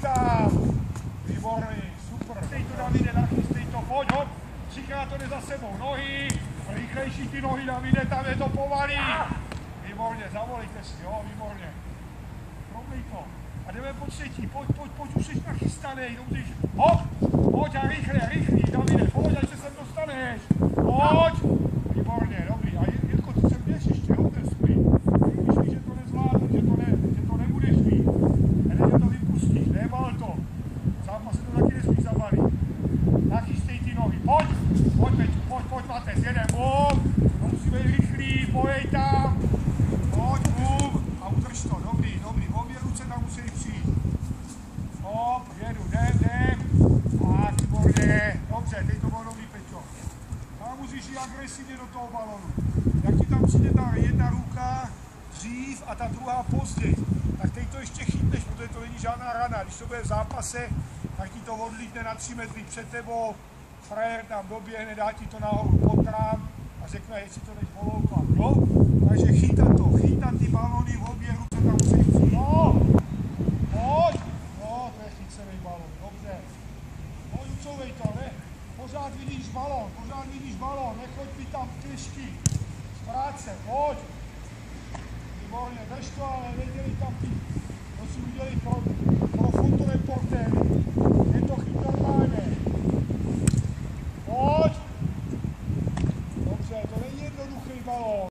tam. Výborný, super. Dej to Davide, nachystej to, pojď, hop. Třikrát to jde za sebou, nohy. Rychlejší ty nohy, Davide, tam je to pomalý. Výborně, zavolejte si, jo, výborně. Probej to. A jdeme po třetí, pojď, pojď, pojď, už jsi nachystaný, dobře, hop, pojď a rychle, rychle, Davide, pojď, až se sem dostaneš. Pojď. Výborně, dobrý. A Jirko, ty sem běž ještě, jo, ten svůj. Když víš, že to nezvládnu, že to, ne, že to nebudeš mít. A ne, že to vypustíš, nebal to. Zápas se to taky nesmí zabalit. Nachystej ty nohy, pojď, pojď, Peťu, Matez, jeden. To musí být rychlý, pojď tam. Pojď, bum. A udrž to, dobrý, dobrý, obě ruce tam musí přijít. Hop, jedu, jdem, jdem. A výborně, dobře, teď to bylo dobrý, Peťo. A musíš jít agresivně do toho balonu. Jak ti tam přijde ta jedna ruka dřív a ta druhá později, tak teď to ještě chytneš, protože to není žádná rana. Když to bude v zápase, tak ti to odlítne na 3 metry před tebou, frajer tam doběhne, dá ti to nahoru pod rám a řekne, jestli to jdeš voloukat, jo? Takže chytat to, chytat ty balony v obě ruce tam musí. No, pojď, no, to je chycený balon, dobře. Pojď, ucouvej to, ne? Pořád vidíš balon, pořád vidíš balon, nechoď mi tam těžký. Z práce, pojď. Výborně, drž to, ale nedělej tam ty, to si udělej problém. Vamos.